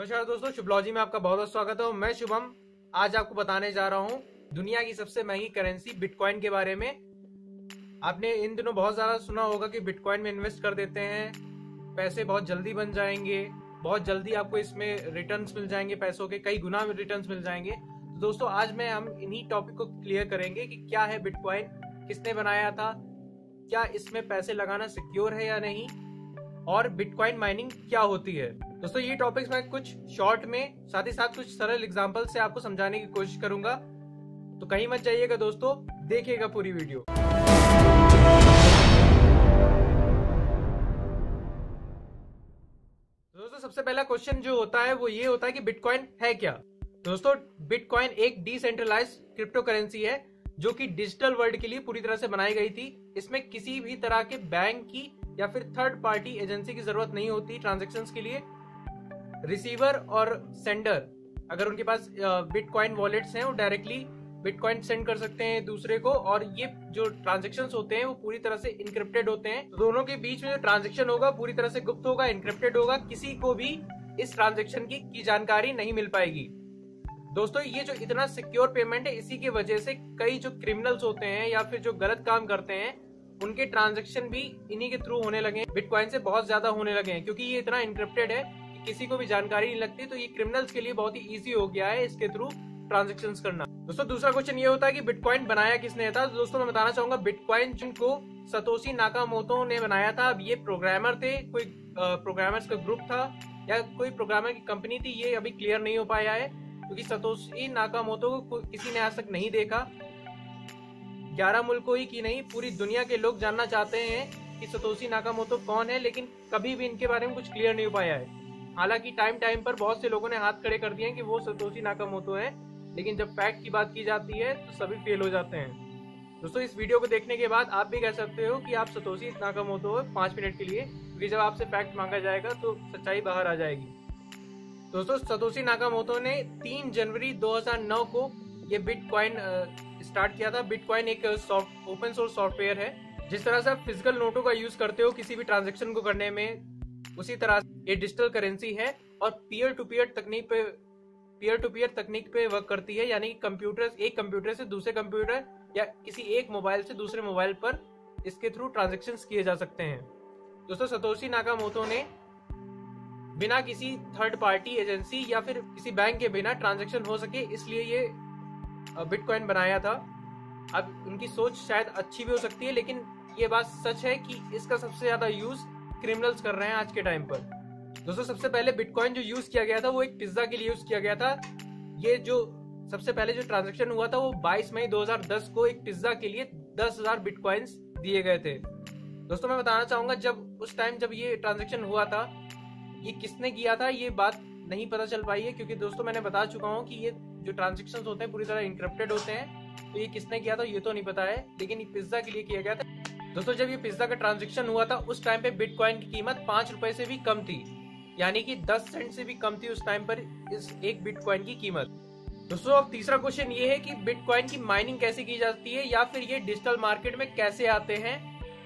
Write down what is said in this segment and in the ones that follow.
नमस्कार दोस्तों, शुभलॉजी में आपका बहुत बहुत स्वागत है मैं शुभम आज आपको बताने जा रहा हूँ दुनिया की सबसे महँगी करेंसी बिटकॉइन के बारे में। आपने इन दिनों बहुत ज़्यादा सुना होगा कि बिटकॉइन में इन्वेस्ट कर देते हैं, पैसे बहुत जल्दी बन जाएँगे, बहुत जल्दी आपको इसमें रिटर्न मिल जाएँगे पैसों के, कई गुना में रिटर्न्स मिल जाएँगे। तो दोस्तों, आज मैं हम इन्हीं टॉपिक को क्लियर करेंगे कि क्या है बिटकॉइन, किसने बनाया था, क्या इसमें पैसे लगाना सिक्योर है या नहीं, और बिटकॉइन माइनिंग क्या होती है। दोस्तों, ये टॉपिक्स मैं कुछ शॉर्ट में, साथ ही साथ कुछ सरल एग्ज़ाम्पल से आपको समझाने की कोशिश करूँगा। तो कहीं मत जाइएगा दोस्तों, देखिएगा पूरी वीडियो दोस्तों, सबसे पहला क्वेश्चन जो होता है, वो ये होता है कि बिटकॉइन है क्या? दोस्तों बिटकॉइन एक डिसेंट्रलाइज क्रिप्टो करेंसी है, जो कि डिजिटल वर्ल्ड के लिए पूरी तरह से बनाई गई थी। इसमें किसी भी तरह के बैंक की या फिर थर्ड पार्टी एजेंसी की ज़रूरत नहीं होती ट्रांजेक्शन के लिए। रिसीवर और सेंडर अगर उनके पास बिटकॉइन वॉलेट्स हैं वो डायरेक्टली बिटकॉइन सेंड कर सकते हैं दूसरे को और ये जो ट्रांजेक्शन होते हैं वो पूरी तरह से इनक्रिप्टेड होते हैं। तो दोनों के बीच में जो ट्रांजेक्शन होगा पूरी तरह से गुप्त होगा इनक्रिप्टेड होगा किसी को भी इस ट्रांजेक्शन की, की जानकारी नहीं मिल पाएगी। दोस्तों ये जो इतना सिक्योर पेमेंट है इसी की वजह से कई जो क्रिमिनल्स होते हैं या फिर जो गलत काम करते हैं उनके ट्रांजेक्शन भी इन्हीं के थ्रू होने लगे बिटकॉइन से बहुत ज़्यादा होने लगे हैं क्योंकि ये इतना इंक्रिप्टेड है किसी को भी जानकारी नहीं लगती तो ये क्रिमिनल्स के लिए बहुत ही ईजी हो गया है इसके थ्रू ट्रांजेक्शन करना। दोस्तों, दूसरा क्वेश्चन ये होता है कि बिटकॉइन बनाया किसने था? तो दोस्तों, मैं बताना चाहूँगा बिटकॉइन जिनको सतोशी नाकामोतो ने बनाया था, अब ये प्रोग्रामर थे, कोई प्रोग्रामर्स का ग्रुप था, या कोई प्रोग्रामर की कंपनी थी, ये अभी क्लियर नहीं हो पाया है, क्योंकि सतोशी नाकामोतो को किसी ने आज तक नहीं देखा। ग्यारह मुल्कों ही की नहीं, पूरी दुनिया के लोग जानना चाहते हैं कि सतोशी नाकामोतो कौन है, लेकिन कभी भी इनके बारे में कुछ क्लियर नहीं हो पाया है। हालाँकि टाइम टाइम पर बहुत से लोगों ने हाथ खड़े कर दिए हैं कि वो सतोशी नाकामोतो है, लेकिन जब फैक्ट की बात की जाती है तो सभी फेल हो जाते हैं। दोस्तों, इस वीडियो को देखने के बाद आप भी कह सकते हो कि आप सतोशी नाकामोतो हो पाँच मिनट के लिए, क्योंकि जब आपसे फैक्ट मांगा जाएगा तो सच्चाई बाहर आ जाएगी। दोस्तों सतोशी नाकामोतो ने 3 जनवरी 2009 को ये बिटकॉइन स्टार्ट किया था। बिटकॉइन एक ओपन सोर्स सॉफ्टवेयर है, जिस तरह से आप फ़िज़िकल नोटों का यूज़ करते हो किसी भी ट्रांजेक्शन को करने में उसी तरह ये डिजिटल करेंसी है और पीयर टू पीयर तकनीक पे पीयर टू पीयर तकनीक पे वर्क करती है, यानी कि कंप्यूटर एक कंप्यूटर से दूसरे कंप्यूटर या किसी एक मोबाइल से दूसरे मोबाइल पर इसके थ्रू ट्रांजेक्शन किए जा सकते हैं। दोस्तों सतोशी नाकामोतो ने बिना किसी थर्ड पार्टी एजेंसी या फिर किसी बैंक के बिना ट्रांजेक्शन हो सके, इसलिए ये बिटकॉइन बनाया था। अब उनकी सोच शायद अच्छी भी हो सकती है, लेकिन ये बात सच है कि इसका सबसे ज़्यादा यूज़ क्रिमिनल्स कर रहे हैं आज के टाइम पर। दोस्तों, सबसे पहले बिटकॉइन जो यूज़ किया गया था, वो एक पिज्जा के लिए यूज़ किया गया था। ये जो सबसे पहले जो ट्रांजेक्शन हुआ था, वो 22 मई 2010 को एक पिज्जा के लिए दस हज़ार बिटकॉइंस दिए गए थे। दोस्तों, मैं बताना चाहूँगा, जब उस टाइम जब ये ट्रांजेक्शन हुआ था, ये किसने किया था, ये बात नहीं पता चल पाई है, क्योंकि दोस्तों, मैंने बता चुका हूँ कि ये जो ट्रांजेक्शन होते हैं, पूरी तरह इंक्रप्टेड होते हैं। तो ये किसने किया था, ये तो नहीं पता है, लेकिन पिज्जा के लिए किया गया था। दोस्तों, जब ये पिज्जा का ट्रांजेक्शन हुआ था, उस टाइम पे बिटकॉइन की कीमत पाँच रुपए से भी कम थी। यानी कि दस सेंट से भी कम थी उस टाइम पर इस एक बिटकॉइन की कीमत। दोस्तों, अब तीसरा क्वेश्चन ये है कि बिटकॉइन की माइनिंग कैसे की जाती है, या फिर ये डिजिटल मार्केट में कैसे आते हैं?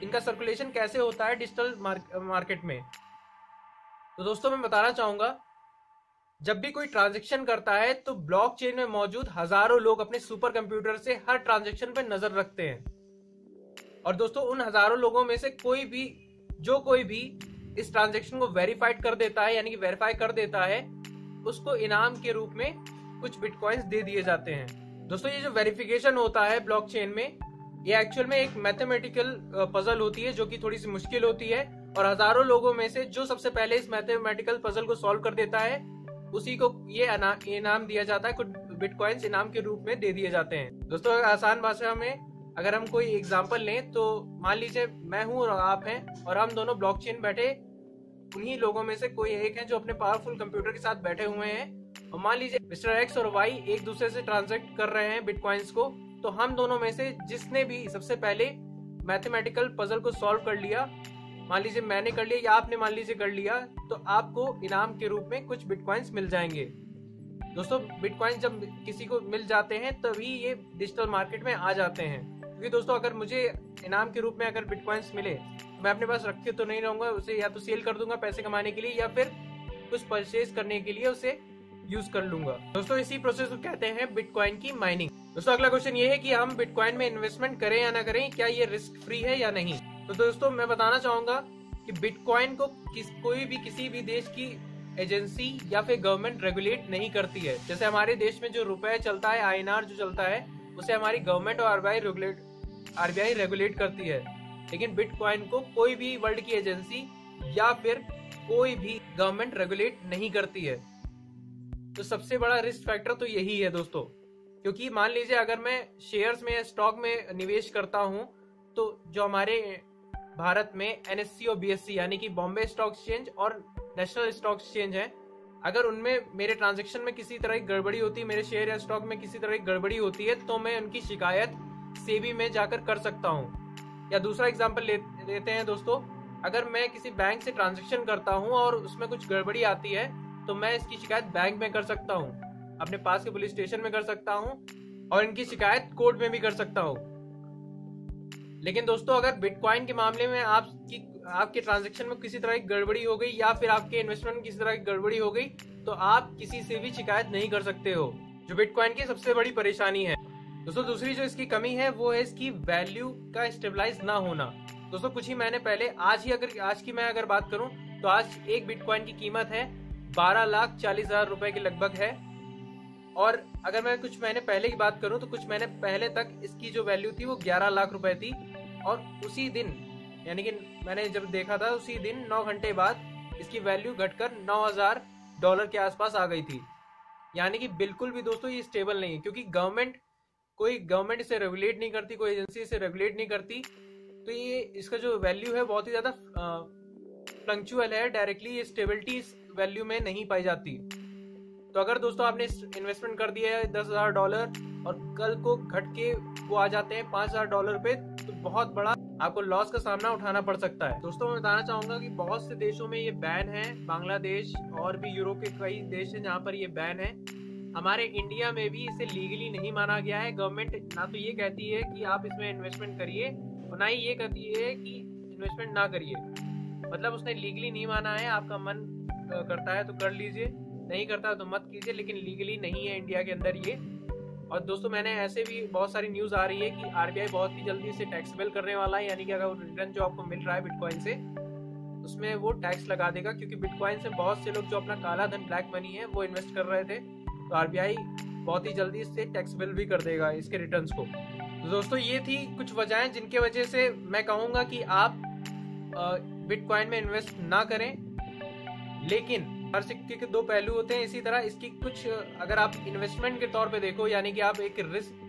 इनका सर्कुलेशन कैसे होता है डिजिटल मार्केट में? तो दोस्तों, मैं बताना चाहूँगा, जब भी कोई ट्रांजेक्शन करता है तो ब्लॉकचेन में मौजूद हज़ारों लोग अपने सुपर कंप्यूटर से हर ट्रांजेक्शन पर नज़र रखते हैं। और दोस्तों, उन हज़ारों लोगों में से कोई भी, जो कोई भी इस ट्रांजेक्शन को वेरीफाइड कर देता है, यानी कि वेरीफाई कर देता है, उसको इनाम के रूप में कुछ बिटकॉइंस दे दिए जाते हैं। दोस्तों, ये जो वेरिफिकेशन होता है ब्लॉकचेन में, ये एक्चुअल में एक मैथमेटिकल पजल होती है, जो कि थोड़ी सी मुश्किल होती है, और हज़ारों लोगों में से जो सबसे पहले इस मैथमेटिकल पजल को सॉल्व कर देता है, उसी को ये इनाम दिया जाता है, कुछ बिटकॉइंस इनाम के रूप में दे दिए जाते हैं। दोस्तों, आसान भाषा में अगर हम कोई एग्ज़ाम्पल लें तो मान लीजिए मैं हूँ और आप हैं, और हम दोनों ब्लॉकचेन बैठे, उन्हीं लोगों में से कोई एक है जो अपने पावरफुल कंप्यूटर के साथ बैठे हुए हैं। और मान लीजिए मिस्टर एक्स और वाई एक दूसरे से ट्रांजेक्ट कर रहे हैं बिटकॉइंस को तो हम दोनों में से जिसने भी सबसे पहले मैथमेटिकल पजल को सॉल्व कर लिया, मान लीजिए मैंने कर लिया या आपने मान लीजिए कर लिया तो आपको इनाम के रूप में कुछ बिटकॉइंस मिल जाएँगे। दोस्तों बिटकॉइंस जब किसी को मिल जाते हैं, तभी ये डिजिटल मार्केट में आ जाते हैं। क्योंकि दोस्तों, अगर मुझे इनाम के रूप में अगर बिटकॉइंस मिले तो मैं अपने पास रखे तो नहीं रहूँगा, उसे या तो सेल कर दूँगा पैसे कमाने के लिए, या फिर कुछ परचेज करने के लिए उसे यूज़ कर लूँगा। दोस्तों, इसी प्रोसेस को कहते हैं बिटकॉइन की माइनिंग दोस्तों, अगला क्वेश्चन ये है कि हम बिटकॉइन में इन्वेस्टमेंट करें या ना करें, क्या ये रिस्क फ्री है या नहीं? तो दोस्तों, मैं बताना चाहूँगा कि बिटकॉइन को किस, कोई भी किसी भी देश की एजेंसी या फिर गवर्नमेंट रेगुलेट नहीं करती है। जैसे हमारे देश में जो रुपए चलता है INR जो चलता है, उसे हमारी गवर्नमेंट और आरबीआई रेगुलेट आरबीआई रेगुलेट करती है। लेकिन बिटकॉइन को कोई भी वर्ल्ड की एजेंसी या फिर कोई भी गवर्नमेंट रेगुलेट नहीं करती है। तो सबसे बड़ा रिस्क फैक्टर तो यही है दोस्तों। क्योंकि मान लीजिए अगर मैं शेयर्स में स्टॉक में निवेश करता हूँ तो जो हमारे भारत में एनएससी और बीएससी यानी कि बॉम्बे स्टॉक एक्सचेंज और नेशनल स्टॉक एक्सचेंज है, अगर उनमें मेरे ट्रांजेक्शन में किसी तरह की गड़बड़ी होती है मेरे शेयर या स्टॉक में किसी तरह की गड़बड़ी होती है तो मैं उनकी शिकायत सेबी में जाकर कर सकता हूँ। या दूसरा एग्ज़ाम्पल ले, लेते हैं दोस्तों। अगर मैं किसी बैंक से ट्रांजेक्शन करता हूँ और उसमें कुछ गड़बड़ी आती है तो मैं इसकी शिकायत बैंक में कर सकता हूँ। अपने पास के पुलिस स्टेशन में कर सकता हूँ और इनकी शिकायत कोर्ट में भी कर सकता हूँ। लेकिन दोस्तों अगर बिटकॉइन के मामले में आपकी आपके ट्रांजेक्शन में किसी तरह की गड़बड़ी हो गई या फिर आपके इन्वेस्टमेंट में किसी तरह की गड़बड़ी हो गई तो आप किसी से भी शिकायत नहीं कर सकते हो जो बिटकॉइन की सबसे बड़ी परेशानी है। दोस्तों, दूसरी जो इसकी कमी है, वो है इसकी वैल्यू का स्टेबलाइज ना होना। दोस्तों, कुछ ही महीने पहले, आज ही अगर, आज की मैं अगर बात करूँ तो आज एक बिटकॉइन की कीमत है बारह लाख चालीस हज़ार रुपए के लगभग है। और अगर मैं कुछ महीने पहले की बात करूँ तो कुछ महीने पहले तक इसकी जो वैल्यू थी, वो ग्यारह लाख रुपए थी। और उसी दिन, यानी कि मैंने जब देखा था, उसी दिन, नौ घंटे बाद, इसकी वैल्यू घटकर नौ हज़ार डॉलर के आसपास आ गई थी। यानी कि बिल्कुल भी, दोस्तों, ये स्टेबल नहीं है, क्योंकि गवर्नमेंट कोई गवर्नमेंट इसे रेगुलेट नहीं करती, कोई एजेंसी इसे रेगुलेट नहीं करती तो ये इसका जो वैल्यू है बहुत ही ज़्यादा फ्लंक्चुअल है डायरेक्टली ये स्टेबिलिटी वैल्यू में नहीं पाई जाती। तो अगर दोस्तों आपने इन्वेस्टमेंट कर दिया है, दस हज़ार डॉलर और कल को घट के वो आ जाते हैं पाँच हज़ार डॉलर पे तो बहुत बड़ा आपको लॉस का सामना उठाना पड़ सकता है। दोस्तों, मैं बताना चाहूँगा कि बहुत से देशों में ये बैन है, बांग्लादेश और भी यूरोप के कई देश हैं जहाँ पर ये बैन है। हमारे इंडिया में भी इसे लीगली नहीं माना गया है। गवर्नमेंट ना तो ये कहती है कि आप इसमें इन्वेस्टमेंट करिए और ना ही ये कहती है कि इन्वेस्टमेंट ना करिए। मतलब उसने लीगली नहीं माना है, आपका मन करता है तो कर लीजिए, नहीं करता तो मत कीजिए, लेकिन लीगली नहीं है इंडिया के अंदर ये। और दोस्तों, मैंने ऐसे भी बहुत सारी न्यूज़ आ रही है कि आरबीआई बहुत ही जल्दी से टैक्सेबल करने वाला है, यानी कि अगर रिटर्न जो आपको मिल रहा है बिटकॉइन से, उसमें वो टैक्स लगा देगा, क्योंकि बिटकॉइन से बहुत से लोग जो अपना काला धन ब्लैक मनी है, वो इन्वेस्ट कर रहे थे। तो आरबीआई बहुत ही जल्दी इससे टैक्सेबल भी कर देगा, इसके रिटर्न को। तो दोस्तों, ये थी कुछ वजहें जिनके वजह से मैं कहूँगा कि आप बिटकॉइन में इन्वेस्ट ना करें। लेकिन हर सिक्के के दो पहलू होते हैं, इसी तरह इसकी कुछ, अगर आप इन्वेस्टमेंट के तौर पे देखो, यानी कि आप एक रिस्क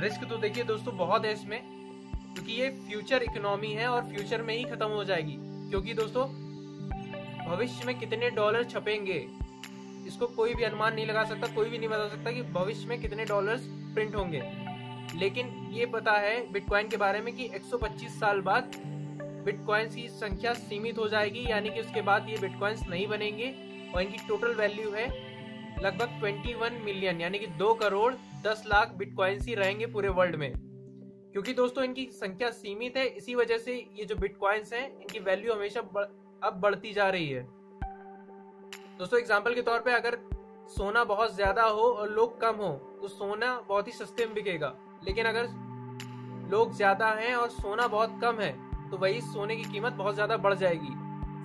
रिस्क तो देखिए दोस्तों बहुत है इसमें, क्योंकि ये फ्यूचर इकोनॉमी है और फ्यूचर में ही खत्म हो जाएगी। क्योंकि दोस्तों, भविष्य में कितने डॉलर छपेंगे? इसको कोई भी अनुमान नहीं लगा सकता कोई भी नहीं बता सकता कि भविष्य में कितने डॉलर्स प्रिंट होंगे। लेकिन ये पता है बिटकॉइन के बारे में कि 125 साल बाद बिटकॉइंस की संख्या सीमित हो जाएगी यानी कि उसके बाद ये बिटकॉइंस नहीं बनेंगे और इनकी टोटल वैल्यू है लगभग 21 मिलियन यानी कि दो करोड़ दस लाख बिटकॉइंस ही रहेंगे पूरे वर्ल्ड में। क्योंकि दोस्तों इनकी संख्या सीमित है इसी वजह से ये जो बिटकॉइंस हैं इनकी वैल्यू हमेशा बढ़, अब बढ़ती जा रही है। दोस्तों एग्ज़ाम्पल के तौर पर अगर सोना बहुत ज़्यादा हो और लोग कम हो तो सोना बहुत ही सस्ते में बिकेगा। लेकिन अगर लोग ज़्यादा हैं और सोना बहुत कम है तो वही सोने की कीमत बहुत ज़्यादा बढ़ जाएगी।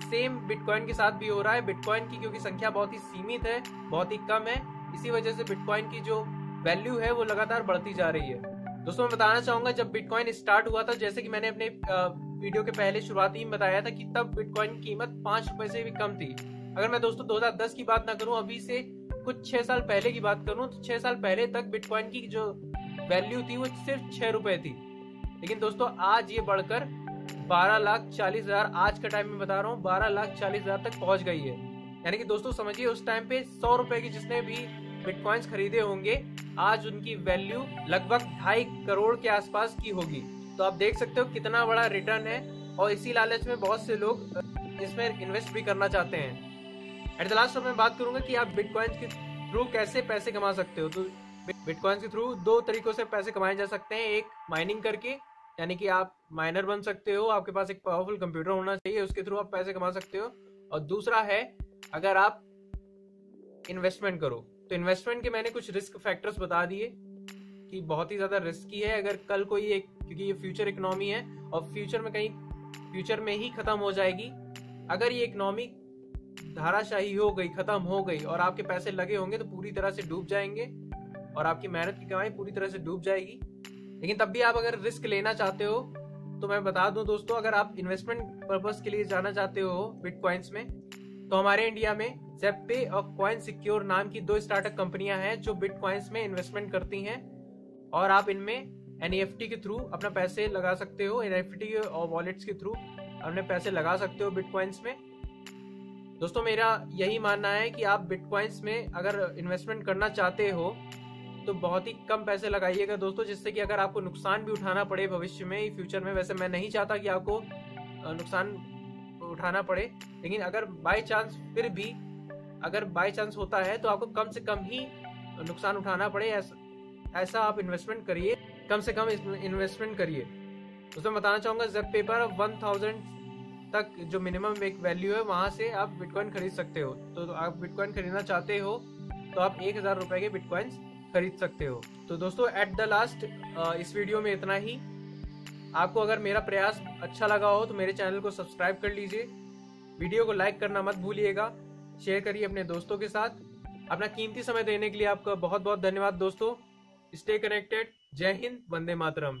सेम बिटकॉइन के साथ भी हो रहा है। बिटकॉइन की क्योंकि संख्या बहुत ही सीमित है, बहुत ही कम है, इसी वजह से बिटकॉइन की जो वैल्यू है वो लगातार बढ़ती जा रही है। दोस्तों, मैं बताना चाहूँगा, जब बिटकॉइन स्टार्ट हुआ था, जैसे कि मैंने अपने वीडियो के पहले शुरुआती में बताया था कि तब बिटकॉइन की कीमत पाँच रुपए से भी कम थी। अगर मैं दोस्तों 2010 की बात ना करूँ, अभी से कुछ छह साल पहले की बात करूँ तो छह साल पहले तक बिटकॉइन की जो वैल्यू थी वो सिर्फ़ छह रुपए थी। लेकिन दोस्तों, आज ये बढ़कर बारह लाख चालीस हज़ार आज के टाइम में बता रहा हूँ, बारह लाख चालीस हज़ार तक पहुँच गई है। यानी कि दोस्तों, समझिए उस टाइम पे सौ रुपए की जिसने भी बिटकॉइंस खरीदे होंगे, आज उनकी वैल्यू लगभग ढाई करोड़ के आसपास की होगी। तो आप देख सकते हो कितना बड़ा रिटर्न है, और इसी लालच में बहुत से लोग इसमें इन्वेस्ट भी करना चाहते हैं। एट द लास्ट मैं बात करूँगा कि आप बिटकॉइन के थ्रू कैसे पैसे कमा सकते हो? तो बिटकॉइन के थ्रू दो तरीकों से पैसे कमाए जा सकते हैं। एक माइनिंग करके, यानी कि आप माइनर बन सकते हो। आपके पास एक पावरफुल कंप्यूटर होना चाहिए, उसके थ्रू आप पैसे कमा सकते हो। और दूसरा है, अगर आप इन्वेस्टमेंट करो तो इन्वेस्टमेंट के मैंने कुछ रिस्क फैक्टर्स बता दिए कि बहुत ही ज़्यादा रिस्की है। अगर कल कोई एक, क्योंकि ये फ्यूचर इकोनॉमी है, और फ्यूचर में कहीं फ्यूचर में ही खत्म हो जाएगी। अगर ये इकोनॉमी धाराशाही हो गई, खत्म हो गई और आपके पैसे लगे होंगे तो पूरी तरह से डूब जाएँगे और आपकी मेहनत की कमाई पूरी तरह से डूब जाएगी। लेकिन तब भी आप अगर रिस्क लेना चाहते हो तो मैं बता दूँ दोस्तों, अगर आप इन्वेस्टमेंट पर्पज के लिए जाना चाहते हो बिटकॉइंस में तो हमारे इंडिया में जेपे और कॉइन सिक्योर नाम की दो स्टार्टअप कंपनियाँ हैं जो बिटकॉइंस में इन्वेस्टमेंट करती हैं और आप इनमें एन के थ्रू अपना पैसे लगा सकते हो NFT और वॉलेट्स के थ्रू अपने पैसे लगा सकते हो बिटकॉइंस में। दोस्तों, मेरा यही मानना है कि आप बिटकॉइंस में अगर इन्वेस्टमेंट करना चाहते हो तो बहुत ही कम पैसे लगाइएगा दोस्तों, जिससे कि अगर आपको नुकसान भी उठाना पड़े भविष्य में फ्यूचर में, वैसे मैं नहीं चाहता कि आपको नुकसान उठाना पड़े, लेकिन अगर बाई चांस फिर भी, अगर बाई चांस होता है तो आपको कम से कम ही नुकसान उठाना पड़े, ऐसा ऐसा आप इन्वेस्टमेंट करिए, कम से कम इन्वेस्टमेंट करिए। उसमें बताना चाहूँगा जब पेपर वन थाउज़ेंड तक जो मिनिमम एक वैल्यू है वहाँ से आप बिटकॉइन खरीद सकते हो। तो, आप बिटकॉइन खरीदना चाहते हो तो आप एक हज़ार रुपए के बिटकॉइंस खरीद सकते हो। तो दोस्तों एट द लास्ट इस वीडियो में इतना ही। आपको अगर मेरा प्रयास अच्छा लगा हो तो मेरे चैनल को सब्सक्राइब कर लीजिए। वीडियो को लाइक करना मत भूलिएगा। शेयर करिए अपने दोस्तों के साथ। अपना कीमती समय देने के लिए आपका बहुत बहुत धन्यवाद दोस्तों। स्टे कनेक्टेड जय हिंद वंदे मातरम।